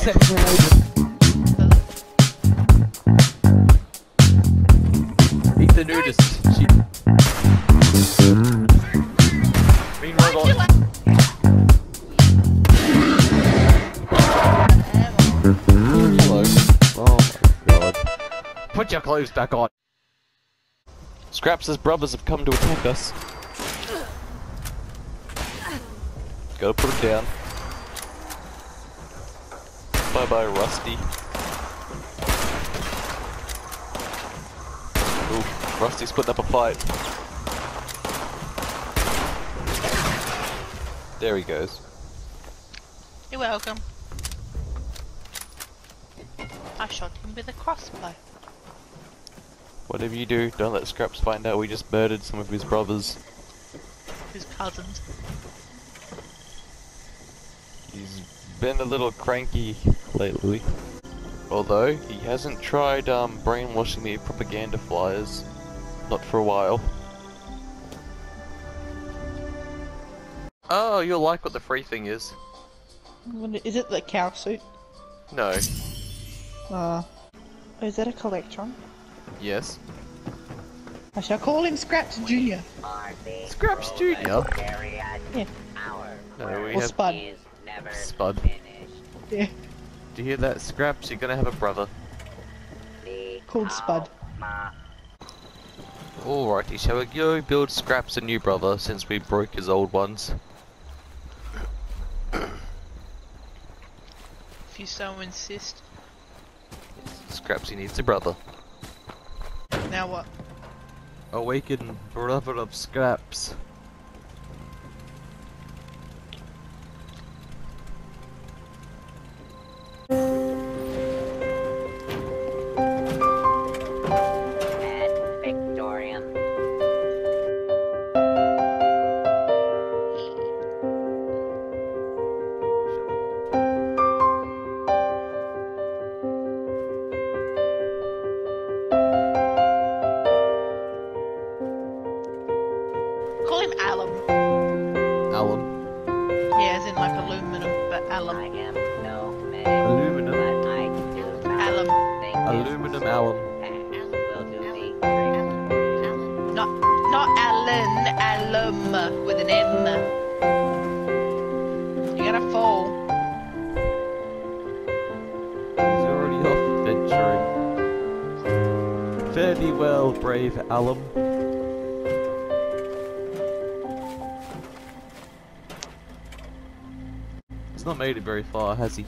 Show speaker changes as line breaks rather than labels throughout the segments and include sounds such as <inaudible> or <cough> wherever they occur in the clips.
Eat the nudist. She... Oh god. Put your clothes back on. Scraps' brothers have come to attack us. Gotta put him down. Bye bye, Rusty. Ooh, Rusty's putting up a fight. There he goes.
You're welcome. I shot him with a crossbow.
Whatever you do, don't let Scraps find out we just murdered some of his brothers.
His cousins.
He's been a little cranky lately. Although, he hasn't tried um, brainwashing me with propaganda flyers. Not for a while. Oh, you'll like what the free thing is.
Is it the cow suit?
No.
Uh, is that a collectron?
Yes.
I shall call him Scraps Junior.
Scraps Jr.
Yeah.
No, we
Or
have
Spud.
Spud.
Yeah,
Do you hear that, Scraps? You're gonna have a brother.
called Spud.
Alrighty, shall we go build Scraps a new brother since we broke his old ones?
If you so insist.
Scrapsy needs a brother.
Now what?
Awaken, brother of Scraps. Fare thee well, brave alum. He's not made it very far, has he?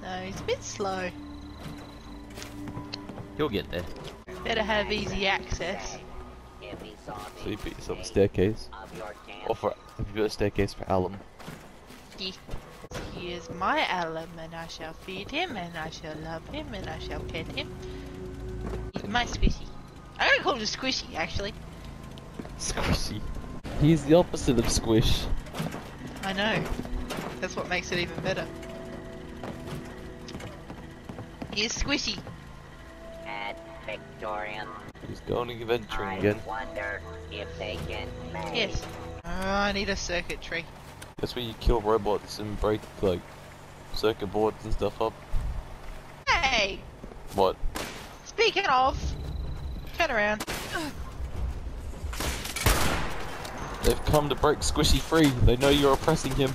No, he's a bit slow.
He'll get there.
Better have easy access.
If he saw
So you put yourself a staircase. Or for if you got a staircase for alum.
He he is my alum, and I shall feed him, and I shall love him, and I shall pet him. He's my squishy. I'm gonna call him squishy, actually.
Squishy. He's the opposite of squish.
I know. That's what makes it even better. He is squishy.
at Victorian,
He's going adventuring
I
again.
wonder if they can make
Yes. Oh, I need a circuitry.
That's where you kill robots and break like circuit boards and stuff up.
Hey!
What?
Speaking of, turn around.
They've come to break Squishy free. They know you're oppressing him.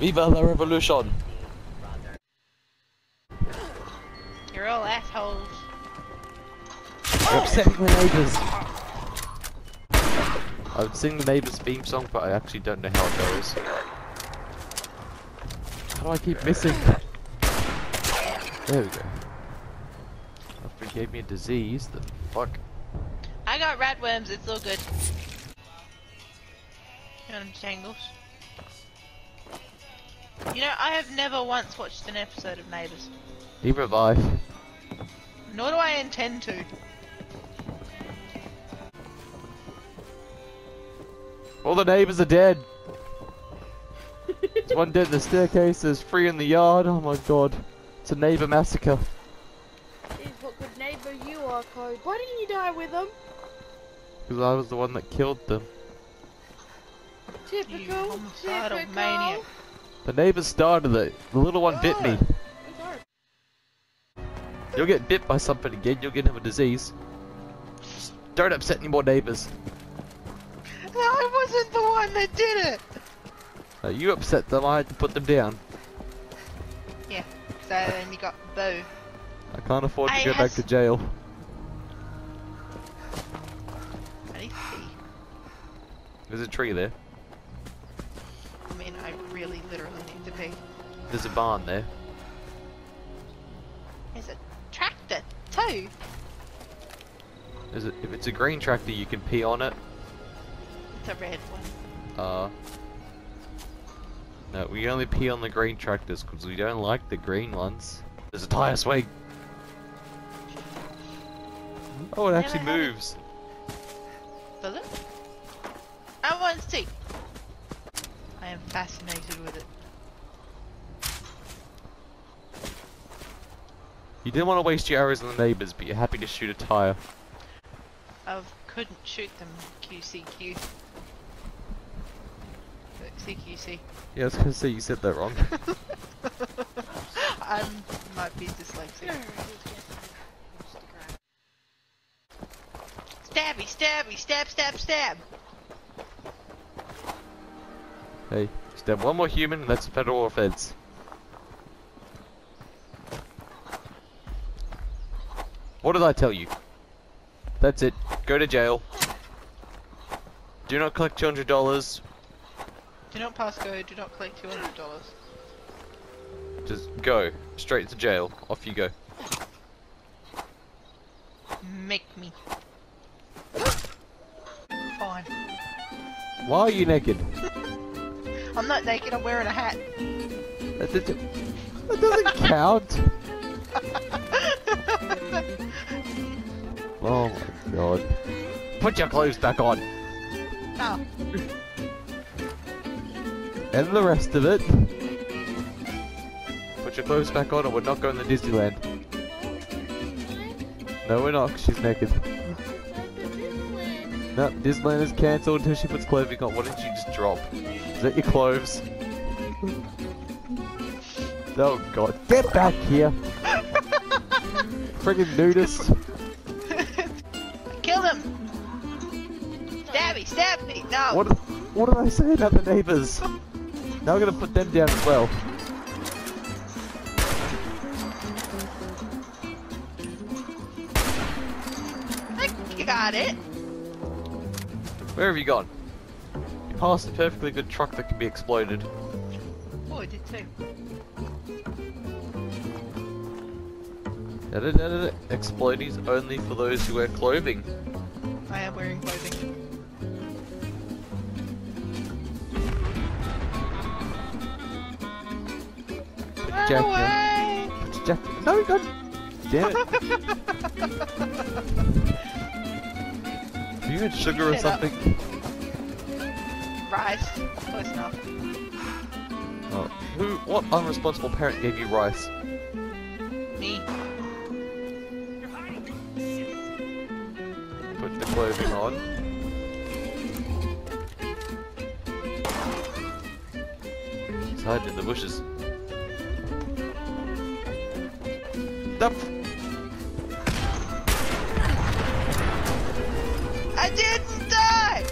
Viva la revolution!
You're all assholes.
You're oh! upsetting the neighbours. I would sing the neighbours theme song, but I actually don't know how it goes. How do I keep missing? There we go. After he gave me a disease, the fuck?
I got rad worms. it's all good. Tangles? You know, I have never once watched an episode of Neighbours.
Neither have I.
Nor do I intend to.
All the neighbours are dead. There's one dead in the staircase, there's three in the yard. Oh my god. It's a neighbour massacre.
Jeez, what good neighbor you are, Code. Why didn't you die with them?
Because I was the one that killed them.
Typical.
homicidal
typical.
maniac.
The neighbor started it. The little one bit me. You'll get bit by something again. You'll get a disease. Just don't upset any more neighbors.
I wasn't the one that did it.
Uh, you upset them. I had to put them down.
Yeah. So then you got Boo.
I can't afford to
I
go back to jail.
I need to pee.
There's a tree there.
I mean, I really, literally need to pee.
There's a barn there.
There's a tractor too.
There's a, if it's a green tractor, you can pee on it.
It's a red one.
Uh. No, we only pee on the green tractors because we don't like the green ones. There's a tire swing. Oh, it
Never
actually
had it.
moves.
Does it? I want to see. I am fascinated with it.
You didn't want to waste your arrows on the neighbors, but you're happy to shoot a tire.
I couldn't shoot them QCQ. CQC.
Yeah, I was gonna say you said that wrong. <laughs>
I might be dyslexic. Stabby, stabby, stab, stab, stab.
hey, stab one more human, and that's a federal offense. What did I tell you? That's it. Go to jail. Do not collect two hundred dollars.
Do not pass go, do not collect $200.
Just go straight to jail. Off you go.
Make me. Fine.
Why are you naked?
I'm not naked, I'm wearing a hat.
That, that- that doesn't <laughs> count. <laughs> Oh my god. Put your clothes back on.
Oh,
And the rest of it. Put your clothes back on or we're not going to Disneyland. No, we're not, she's naked. No, Disneyland is cancelled until she puts clothing on. What did you just drop? Is that your clothes? Oh god. Get back here! <laughs> Friggin' nudist.
kill him! me! stab me! No!
What, what did I say about the neighbors? Now I'm gonna put them down as well.
I got it!
Where have you gone? You passed a perfectly good truck that can be exploded.
Oh, I did too.
Da-da-da-da-da. Explodies only for those who wear clothing.
I am wearing clothing. Run
Jack,
away!
Put your. No, God damn it. Have you had sugar or
Shut up.
something?
Rice. Close enough.
Oh, who? What unresponsible parent gave you rice?
Me.
Put the clothing on. He's hiding in the bushes.
I didn't die!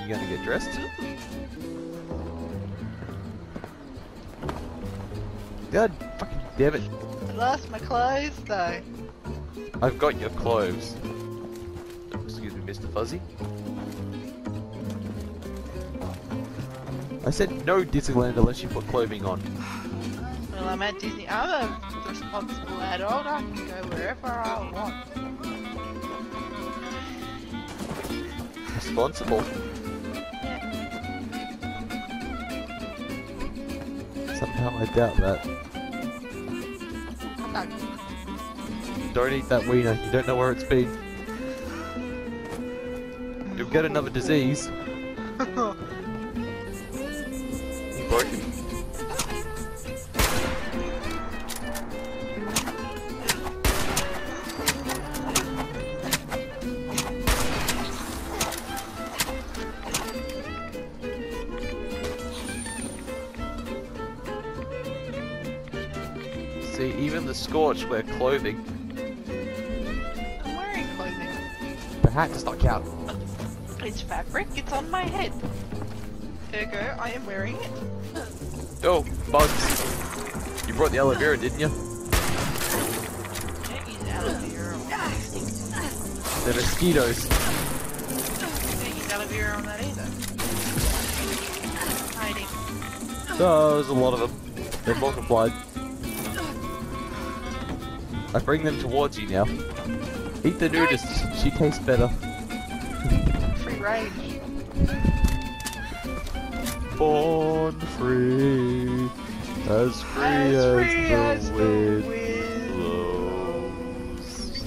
You gonna get dressed? God fucking damn it.
I lost my clothes though.
I've got your clothes. Excuse me, Mr. Fuzzy. I said no Disneyland unless you put clothing on.
Well, I'm at Disney. I'm a responsible adult. I can go wherever I want.
Responsible. Somehow I doubt that. Don't eat that wiener, you don't know where it's been. You'll get another disease. <laughs> wear clothing.
I'm wearing clothing.
The hat does not count.
It's fabric, it's on my head. Ergo, I am wearing it.
Oh, bugs. You brought the aloe vera, didn't you?
Don't use aloe vera on these.
The mosquitoes.
Don't use aloe vera on that either. Hiding.
Oh, there's a lot of them. They're multiplied. I bring them towards you now. Eat the nudist. She tastes better.
Free range.
Born free, as free as,
free as
the
the
wind
wind
blows,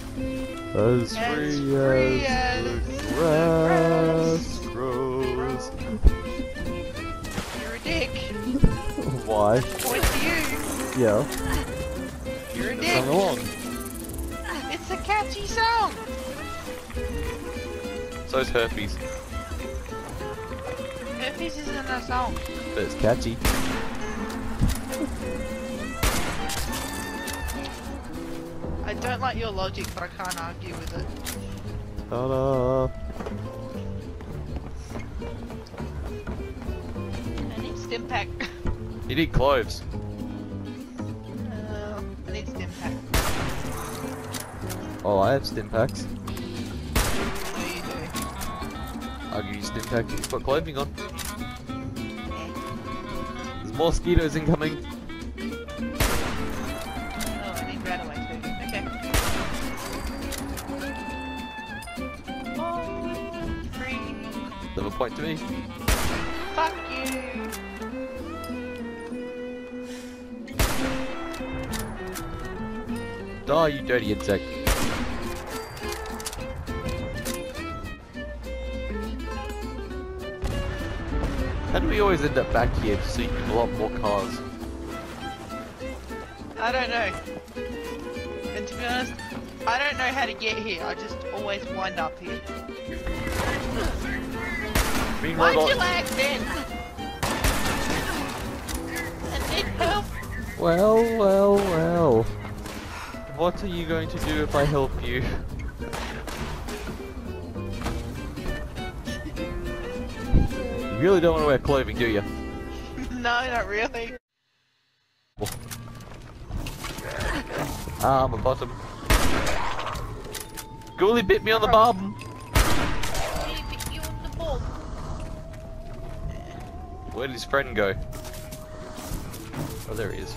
as,
As
free,
free
as,
as
the grass grows.
You're a dick. <laughs>
Why?
Point to you.
Yeah.
You're a
Come along.
It's a catchy song.
So's herpes,
Herpes isn't a song.
but it's catchy.
I don't like your logic, but I can't argue with it.
Ta-da.
I need Stimpak.
You need cloves. Oh, I have Stimpaks.
No, you do.
I'll give you stim you put clothing on. There's mosquitoes incoming.
Oh, I need RadAway too. Okay. Oh,
point to me.
Fuck you.
Die, you dirty insect. How do we always end up back here just so you can blow up more cars?
I don't know. And to be honest, I don't know how to get here. I just always wind up here. Why'd you lag then? I need help.
Well, well, well. What are you going to do if I help you? Really don't want to wear clothing, do you? <laughs>
no, not really.
Ah, my bottom. Ghoulie bit me on the bum.
Maybe you on the ball.
Where did his friend go? Oh, there he is.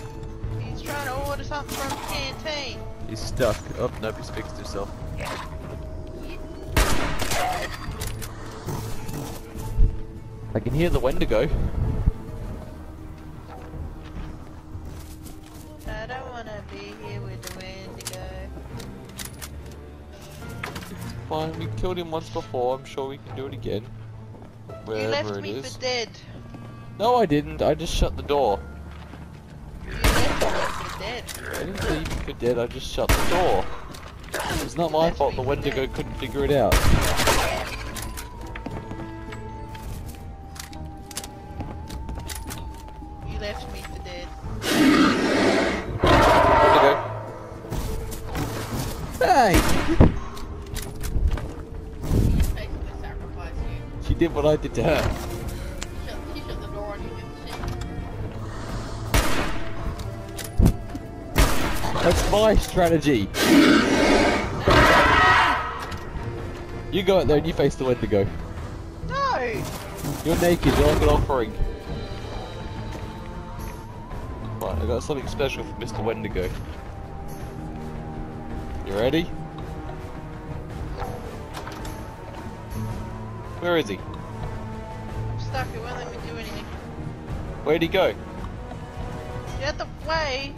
He's trying to order something from the canteen.
He's stuck. Oh, nope, he's fixed himself. I can hear the Wendigo.
I don't wanna be here with the Wendigo.
Fine, we killed him once before. I'm sure we can do it again. Wherever
You
left
me
is.
for dead.
No, I didn't. I just shut the door.
You left me for dead.
I didn't leave you for dead. I just shut the door. It's not my fault the Wendigo
dead.
couldn't figure it out. What I did to her.
Shut, he shut the door on you and shit.
That's my strategy. You go out there and you face the Wendigo.
No!
You're naked, you're like an offering. Right, I got something special for Mr. Wendigo. You ready? Where is he?
Stuck. It won't let me do anything.
Where'd he go?
Get the way!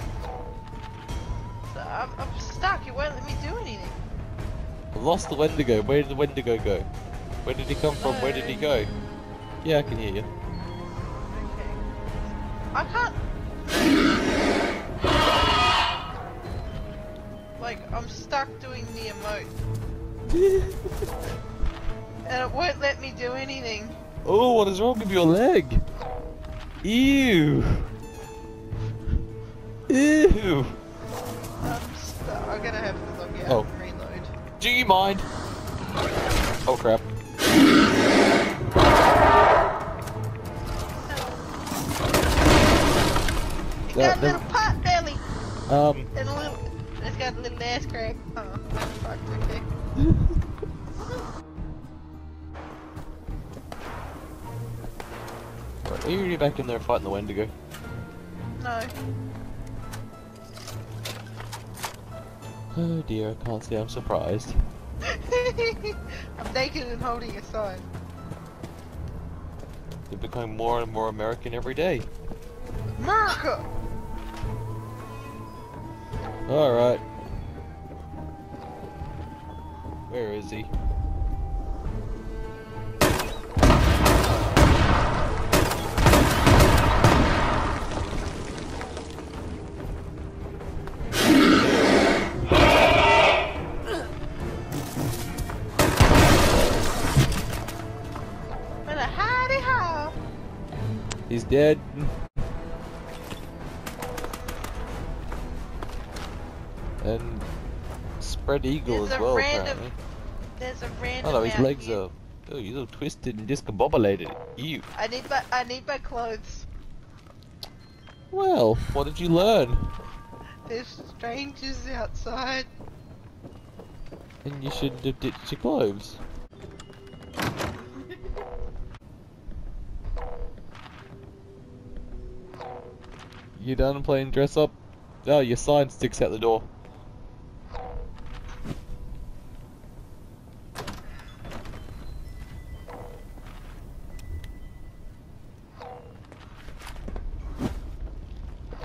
I'm, I'm stuck. It won't let me do anything.
I lost the Wendigo. Where did the Wendigo go? Where did he come from? Where did he go? Yeah, I can hear you.
Okay. I can't. Like, I'm stuck doing the emote. <laughs> and it won't let me do anything.
Oh, what is wrong with your leg? Ew. Ew.
I'm gonna have to log out
Oh.
reload.
Do you mind? Oh crap.
It
Yeah,
got a little pot belly
Um,
and a little. It's got a little ass crack. Oh, fuck, okay. <laughs>
are you really back in there fighting the Wendigo?
No.
Oh dear, I can't say I'm surprised. <laughs>
I'm naked and holding a sign.
You're becoming more and more American every day.
America!
Alright. Where is he? Dead. And spread eagle
There's
as well,
random-
apparently.
There's a random.
Oh no, his legs
here.
are. Oh, he's all twisted and discombobulated. Ew.
I need my I need my clothes.
Well, what did you learn?
There's strangers outside.
And you shouldn't have ditched your clothes. You done playing dress up? Oh, your sign sticks out the door.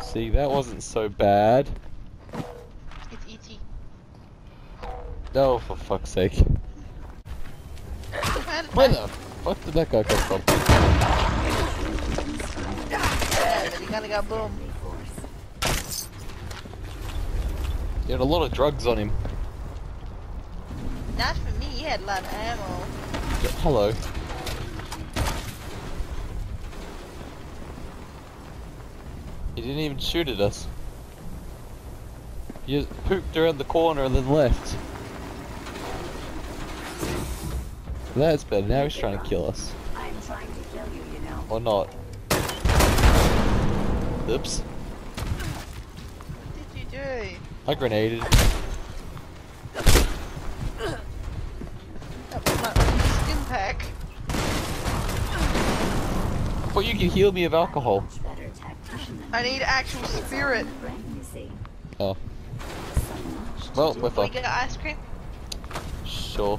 See, that wasn't so bad.
It's E.T.
Oh, for fuck's sake. <laughs> Where the fuck did that guy come from?
Yeah, but he kinda got boom.
He had a lot of drugs on him.
Not for me, he had a lot of ammo.
Yeah, hello. He didn't even shoot at us. He just pooped around the corner and then left. That's better. Now he's trying to kill us.
I'm trying to kill you, you know.
Or not. Oops. I grenaded.
That was my skin pack.
But you can heal me of alcohol.
Much better tactician than
I need actual
It's all in
spirit. Oh.
the brain, you see.
Oh.
So much to
Well, we're
Can we get ice cream?
Sure.